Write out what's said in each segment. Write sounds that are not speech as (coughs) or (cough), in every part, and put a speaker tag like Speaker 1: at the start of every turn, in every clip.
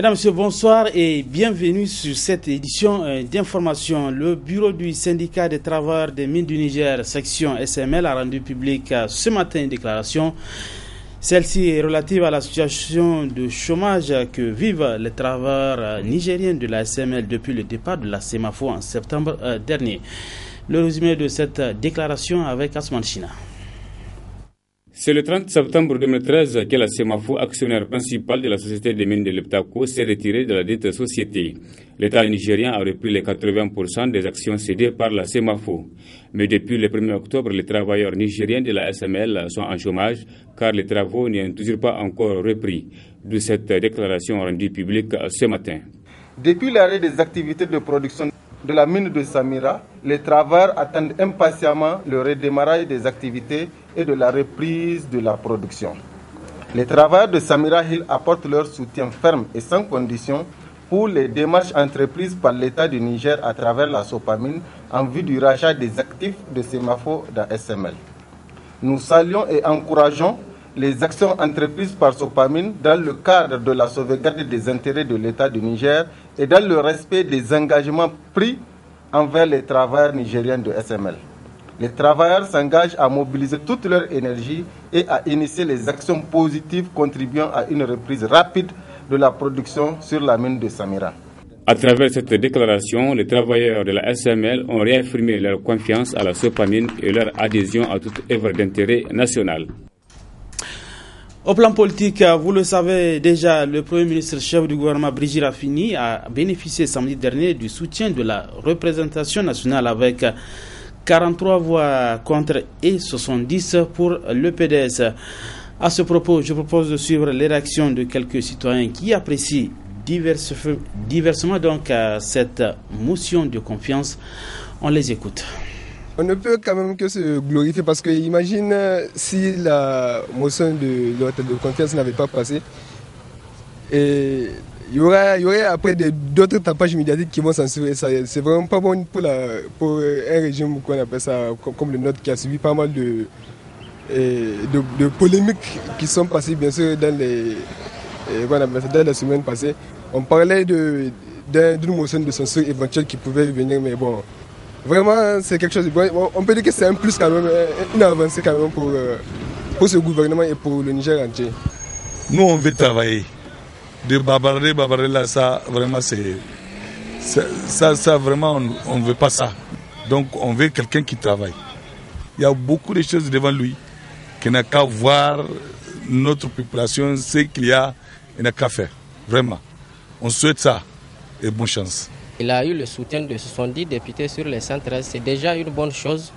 Speaker 1: Mesdames, Messieurs, bonsoir et bienvenue sur cette édition euh, d'information. Le bureau du syndicat des travailleurs des mines du Niger, section SML, a rendu public euh, ce matin une déclaration. Celle-ci est relative à la situation de chômage que vivent les travailleurs euh, nigériens de la SML depuis le départ de la SEMAFO en septembre dernier. Le résumé de cette déclaration avec Asman China.
Speaker 2: C'est le 30 septembre 2013 que la SEMAFO, actionnaire principal de la société des mines de l'Eptaco, s'est retirée de la dette société. L'État nigérien a repris les 80% des actions cédées par la SEMAFO. Mais depuis le 1er octobre, les travailleurs nigériens de la SML sont en chômage car les travaux n'ont toujours pas encore repris. De cette déclaration rendue publique ce matin.
Speaker 3: Depuis l'arrêt des activités de production de la mine de Samira, les travailleurs attendent impatiemment le redémarrage des activités et de la reprise de la production. Les travailleurs de Samira Hill apportent leur soutien ferme et sans condition pour les démarches entreprises par l'État du Niger à travers la SOPAMINE en vue du rachat des actifs de Semafo dans SML. Nous saluons et encourageons les actions entreprises par Sopamine dans le cadre de la sauvegarde des intérêts de l'État du Niger et dans le respect des engagements pris envers les travailleurs nigériens de SML. Les travailleurs s'engagent à mobiliser toute leur énergie et à initier les actions positives contribuant à une reprise rapide de la production sur la mine de Samira.
Speaker 2: À travers cette déclaration, les travailleurs de la SML ont réaffirmé leur confiance à la SOPAMINE et leur adhésion à toute œuvre d'intérêt national.
Speaker 1: Au plan politique, vous le savez déjà, le Premier ministre chef du gouvernement Brigitte Raffini a bénéficié samedi dernier du soutien de la représentation nationale avec 43 voix contre et 70 pour le PDS. À ce propos, je propose de suivre les réactions de quelques citoyens qui apprécient diversement donc cette motion de confiance. On les écoute
Speaker 4: on ne peut quand même que se glorifier parce que imagine si la motion de, de confiance n'avait pas passé. Et il y aurait, après d'autres tapages médiatiques qui vont censurer ça. C'est vraiment pas bon pour, pour un régime qu'on appelle ça comme le nôtre qui a subi pas mal de, de, polémiques qui sont passées bien sûr dans les, dans la semaine passée. On parlait d'une motion de censure éventuelle qui pouvait venir, mais bon, Vraiment, c'est quelque chose de bon. On peut dire que c'est un plus quand même, une avancée quand même pour, euh, pour ce gouvernement et pour le Niger entier.
Speaker 5: Nous, on veut travailler. De babarder, babarder là, ça, vraiment, c'est. Ça, ça, vraiment, on ne veut pas ça. Donc, on veut quelqu'un qui travaille. Il y a beaucoup de choses devant lui, qui n'a qu'à voir notre population, ce qu'il y a, il n'a qu'à faire. Vraiment. On souhaite ça et bonne chance.
Speaker 6: Il a eu le soutien de 70 députés sur les 113. C'est déjà une bonne chose.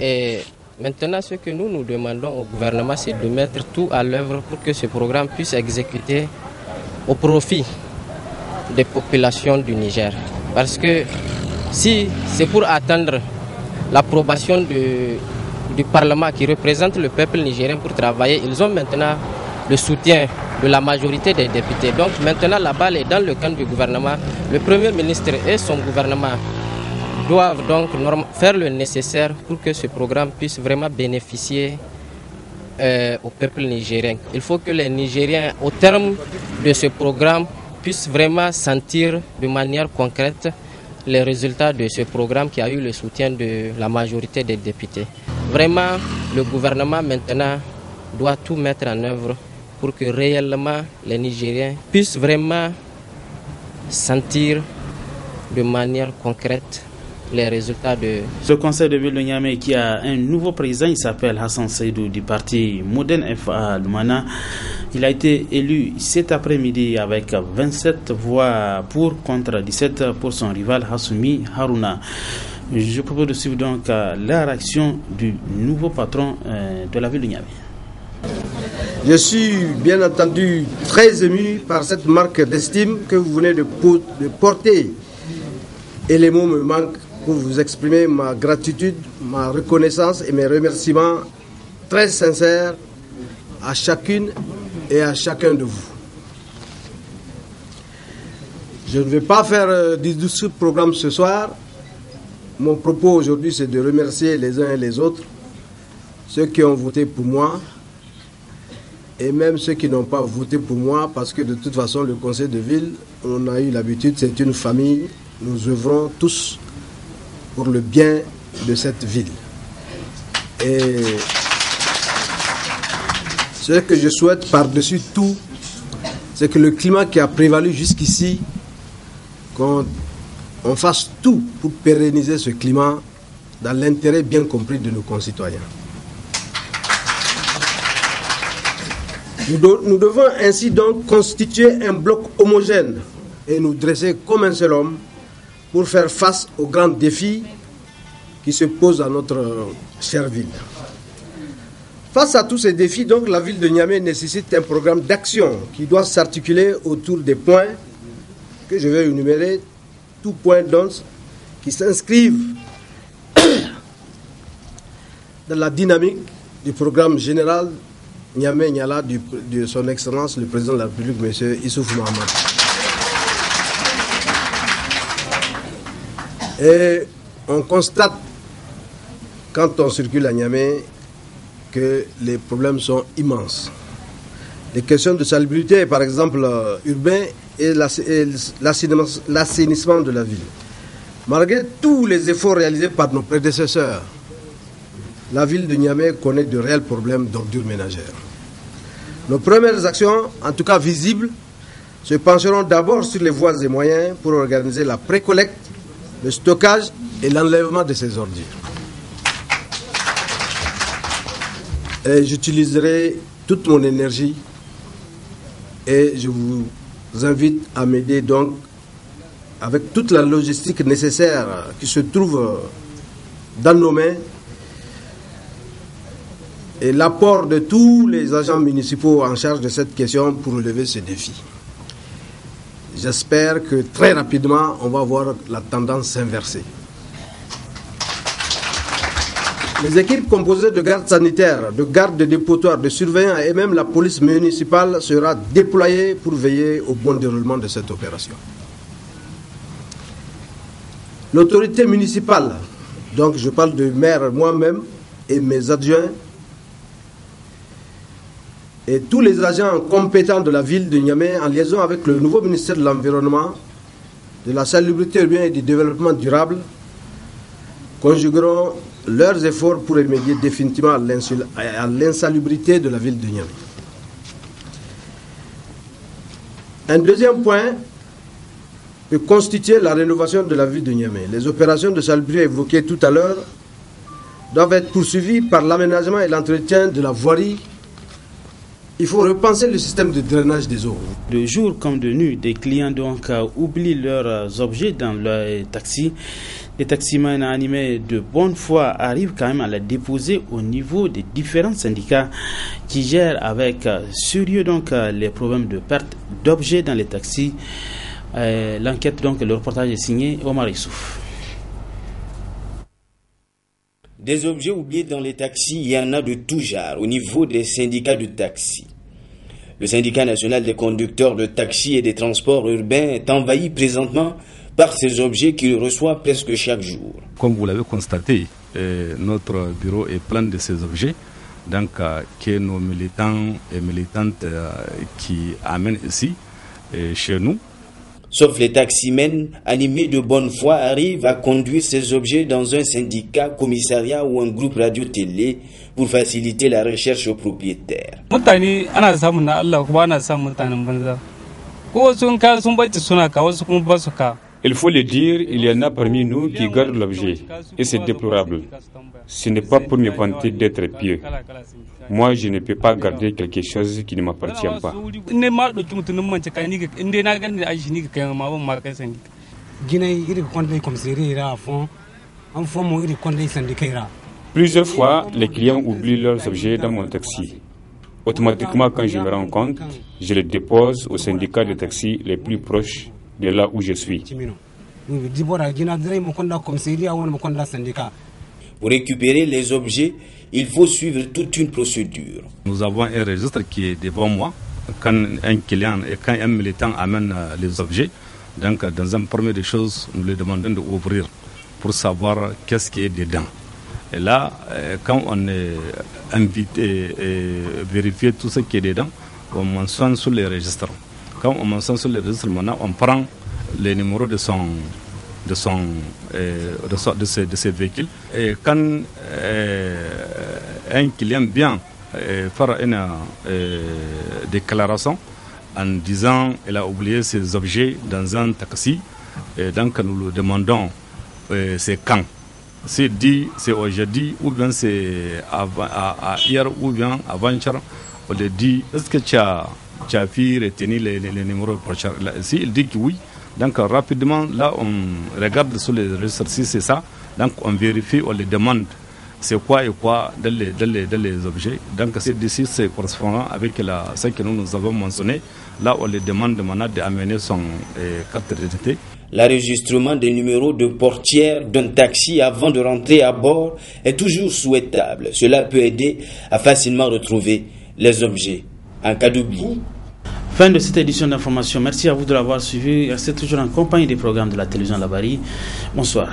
Speaker 6: Et maintenant, ce que nous nous demandons au gouvernement, c'est de mettre tout à l'œuvre pour que ce programme puisse exécuter au profit des populations du Niger. Parce que si c'est pour attendre l'approbation du Parlement qui représente le peuple nigérien pour travailler, ils ont maintenant le soutien de la majorité des députés. Donc maintenant la balle est dans le camp du gouvernement. Le Premier ministre et son gouvernement doivent donc faire le nécessaire pour que ce programme puisse vraiment bénéficier euh, au peuple nigérien. Il faut que les Nigériens, au terme de ce programme, puissent vraiment sentir de manière concrète les résultats de ce programme qui a eu le soutien de la majorité des députés. Vraiment, le gouvernement maintenant doit tout mettre en œuvre pour que réellement les Nigériens puissent vraiment sentir de manière concrète les résultats de...
Speaker 1: Ce conseil de ville de Niamey qui a un nouveau président, il s'appelle Hassan Seydou du parti Modern FA Lumana. Il a été élu cet après-midi avec 27 voix pour contre 17 pour son rival Hassoumi Haruna. Je propose de suivre donc la réaction du nouveau patron euh, de la ville de Niamey.
Speaker 7: Je suis bien entendu très ému par cette marque d'estime que vous venez de, porter. Et les mots me manquent pour vous exprimer ma gratitude, ma reconnaissance et mes remerciements très sincères à chacune et à chacun de vous. Je ne vais pas faire euh, du programme ce soir. Mon propos aujourd'hui, c'est de remercier les uns et les autres, ceux qui ont voté pour moi, et même ceux qui n'ont pas voté pour moi, parce que de toute façon, le conseil de ville, on a eu l'habitude, c'est une famille, nous œuvrons tous pour le bien de cette ville. Et ce que je souhaite par-dessus tout, c'est que le climat qui a prévalu jusqu'ici, qu'on on fasse tout pour pérenniser ce climat dans l'intérêt bien compris de nos concitoyens. Nous, devons ainsi donc constituer un bloc homogène et nous dresser comme un seul homme pour faire face aux grands défis qui se posent à notre chère ville. Face à tous ces défis, donc, la ville de Niamey nécessite un programme d'action qui doit s'articuler autour des points que je vais énumérer, tous points donc qui s'inscrivent (coughs) dans la dynamique du programme général Niamey Niala de son Excellence le Président de la République, M. Issouf Mohamed. Et on constate, quand on circule à Niamey, que les problèmes sont immenses. Les questions de salubrité, par exemple, urbain et l'assainissement de la ville. Malgré tous les efforts réalisés par nos prédécesseurs, la ville de Niamey connaît de réels problèmes d'ordure ménagère. Nos premières actions, en tout cas visibles, se pencheront d'abord sur les voies et moyens pour organiser la précollecte, le stockage et l'enlèvement de ces ordures. J'utiliserai toute mon énergie et je vous invite à m'aider donc avec toute la logistique nécessaire qui se trouve dans nos mains et l'apport de tous les agents municipaux en charge de cette question pour relever ce défi. J'espère que très rapidement, on va voir la tendance s'inverser. Les équipes composées de gardes sanitaires, de gardes de dépotoirs, de surveillants et même la police municipale sera déployée pour veiller au bon déroulement de cette opération. L'autorité municipale, donc je parle de maire moi-même et mes adjoints, et tous les agents compétents de la ville de Niamey en liaison avec le nouveau ministère de l'Environnement, de la salubrité urbaine et du développement durable conjugueront leurs efforts pour remédier définitivement à l'insalubrité de la ville de Niamey. Un deuxième point peut constituer la rénovation de la ville de Niamey. Les opérations de salubrité évoquées tout à l'heure doivent être poursuivies par l'aménagement et l'entretien de la voirie il faut repenser le système de drainage des eaux.
Speaker 1: De jour comme de nuit, des clients donc oublient leurs objets dans leur taxi. Les taximans animés de bonne foi arrivent quand même à la déposer au niveau des différents syndicats qui gèrent avec sérieux donc les problèmes de perte d'objets dans les taxis. L'enquête donc, le reportage est signé Omar Issouf.
Speaker 8: Des objets oubliés dans les taxis, il y en a de tout genre au niveau des syndicats de taxi. Le syndicat national des conducteurs de taxi et des transports urbains est envahi présentement par ces objets qu'il reçoit presque chaque jour.
Speaker 9: Comme vous l'avez constaté, notre bureau est plein de ces objets. Donc, que nos militants et militantes qui amènent ici, chez nous,
Speaker 8: sauf les taximens animés de bonne foi, arrivent à conduire ces objets dans un syndicat, commissariat ou un groupe radio-télé pour faciliter la recherche aux propriétaires.
Speaker 2: Il faut le dire, il y en a parmi nous qui gardent l'objet, et c'est déplorable. Ce n'est pas pour me vanter d'être pieux. Moi, je ne peux pas garder quelque chose qui ne m'appartient pas. Plusieurs fois, les clients oublient leurs objets dans mon taxi. Automatiquement, quand je me rends compte, je les dépose au syndicat de taxi les plus proches de là où je suis.
Speaker 8: Pour récupérer les objets, il faut suivre toute une procédure.
Speaker 9: Nous avons un registre qui est devant moi. Quand un client et quand un militant amène les objets, donc dans un premier des choses, nous lui demandons d'ouvrir pour savoir qu'est-ce qui est dedans. Et là, quand on est invité et vérifier tout ce qui est dedans, on mentionne sur les registres. Quand on mentionne sur les on prend les numéros de son de son de, de, ces, de ces véhicules. Et quand un client vient faire une déclaration en disant qu'il a oublié ses objets dans un taxi, et donc nous lui demandons c'est quand? C'est dit, c'est aujourd'hui, ou bien c'est hier, ou bien avant-hier, on lui dit est-ce que tu as, tu as pu retenir les, numéros Si il dit que oui, donc rapidement, là, on regarde sur les registres si c'est ça. Donc on vérifie, on les demande c'est quoi et quoi dans les, dans les, dans les objets. Donc d'ici, c'est correspondant avec ce que nous, nous avons mentionné. Là, on les demande maintenant d'amener son eh, carte d'identité.
Speaker 8: L'enregistrement des numéros de portière d'un taxi avant de rentrer à bord est toujours souhaitable. Cela peut aider à facilement retrouver les objets en cas d'oubli.
Speaker 1: Fin de cette édition d'information. Merci à vous de l'avoir suivi. Restez toujours en compagnie des programmes de la télévision Labari. Bonsoir.